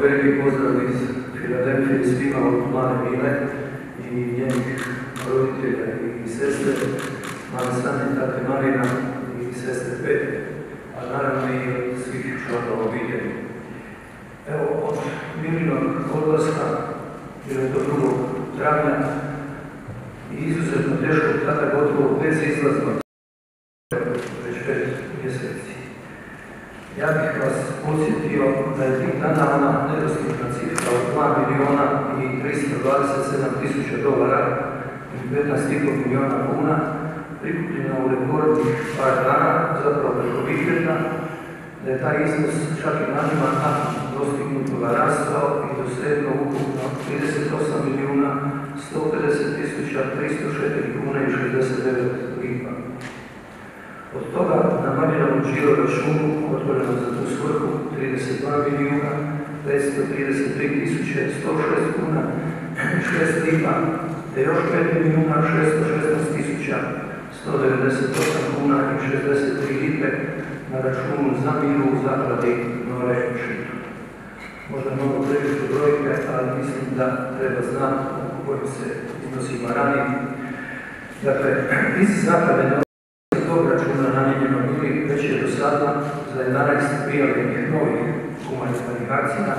Veliki pozdrav iz Filadelfije svima od male Mile i njenih roditelja i sestre, male Sanje, tate Marina i sestre Petre, a naravno i od svih članova obitelji. Evo, od Milinog odlaska, bilo je to drugog travnja, i izuzetno teško, tada gotovo bez izlazno, već pet mjeseci. Ja bih vas podsjetio da je tih dana ona nedostupna cifra od 2 miliona i 327 tisuća dolara ili 15,5 miliona kuna prikupljena u rekordnih par dana, zapravo preko vikenda, da je taj iznos čak i danima nakon dostignutoga rastao i dosegnuo ukupno 38 milijuna 150 tisuća 304 kuna i 69 lipa. Od toga na Marjanovom žiro računu otvoreno za tu svrhu 32 milijuna 533 tisuće 106 kuna 6 lipa, te još 5 milijuna 616 tisuća 198 kuna i 63 lipe na računu za miru u zakladi Nore Šitu. Možda mnogo previše brojke, ali mislim da treba znati o kojim se iznosima radi. Dakle, iz zaklade tog računa namijenjeno bili već je do sada za 11 prijavljenih novih humanitarnih akcija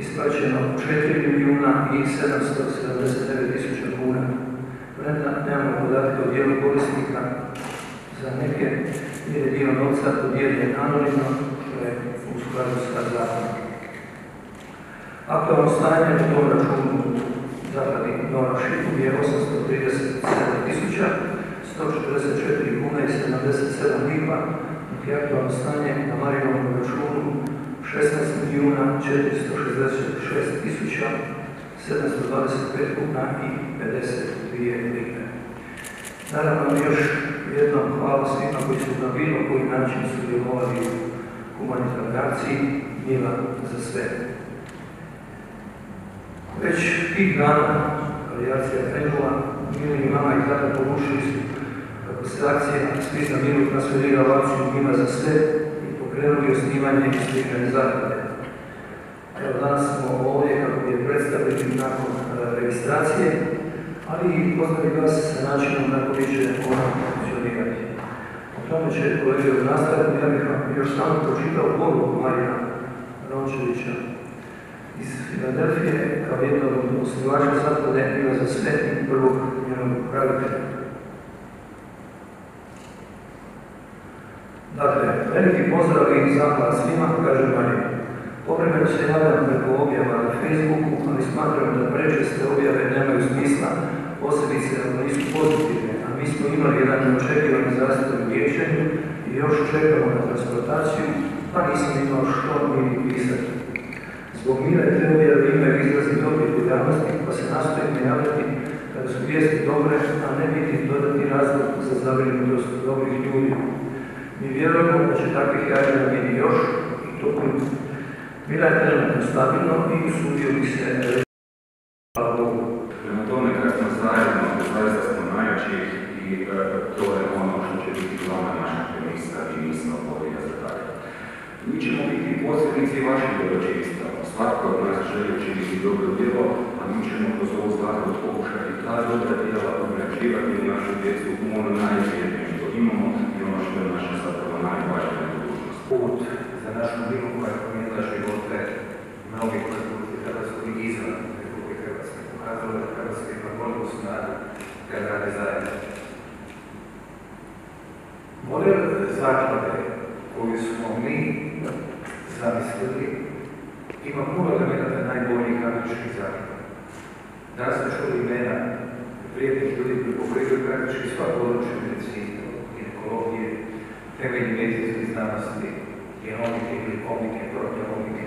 isplaćeno 4 milijuna i 779 tisuća kuna. Premda nemamo podatke o dijelu korisnika za neke jer je dio novca podijeljen anonimno, što je u skladu sa zakonom. Aktualno stanje u tom računu zakladi Nora Šitu je 837 tisuća 144 kuna i 77 lipa, dok je aktualno stanje na Marinovom računu 16 milijuna 466 tisuća 725 kuna i 52 lipe. Naravno, još jednom hvala svima koji su na bilo koji način sudjelovali u humanitarnoj akciji Mila za sve. Već tih dana, kada je krenula, Milini mama i tata porušili su Svi za Milu transferirala akciju Mila za sve i pokrenuli osnivanje ispitane zaklade. Evo danas smo ovdje kako bi je predstavili nakon registracije, ali i pozdraviti vas sa načinom na koji će ona funkcionirati. O tome će kolege u nastavku, ja bih vam još samo pročitao poruku Marija Rončevića iz Filadelfije kao jednog od osnivača zaklade za sve i prvog njenog upravitelja. Dakle, veliki pozdrav i zahvala svima, kaže Marija. Povremeno se javljam preko objava na Facebooku, ali smatram da prečeste objave nemaju smisla, posebice ako nisu pozitivne, a mi smo imali jedan neočekivani zastoj u i još čekamo na transportaciju, pa nisam imao što mi pisati. Zbog mire te objave imaju izrazni dobri u javnosti, pa se nastojim javljati kada su vijesti dobre, a ne biti dodatni razlog za zabrinutost dobrih ljudi. Mi vjerujemo da će takvih javljanja biti još i to puno. Bila je trenutno stabilno i usudio bi se kad smo zajedno, i e, to ono što će biti. Mi ćemo biti posljednici vaših. Svatko nas dobro a mi ćemo pokušati ta dobra u što imamo i ono što je naša zapravo najvažnija budućnost. put za našu milu koja je promijenila živote mnogih u Republike Hrvatskoj i izvan Republike Hrvatske. Pokazalo ima snagu kad rade zajedno. Model zaklade koju smo mi zamislili ima puno elemenata najboljih katoličkih zaklada. Danas smo čuli imena prijateljih ljudi koji pokrivaju praktički sva područja medicine, ginekologije, temelji medicinske znanosti, genomike, glikomike, proteomike,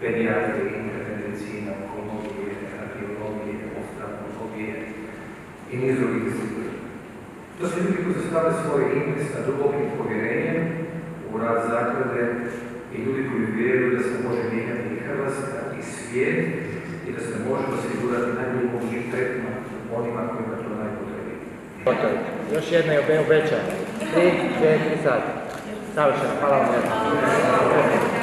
pedijatrije, internedicina, onkologije, radiologije, oftalmologije i niz drugih disciplina. To su ljudi koji su stavili svoj interes sa dubokim povjerenjem u rad zaklade i ljudi koji vjeruju da se može mijenjati i Hrvatska i svijet i da se može osigurati najbolji mogući tretman onima kojima to najpotrebnije. Još jedna je obe- obećana. Tri, četiri, sad. Savršeno. Hvala vam.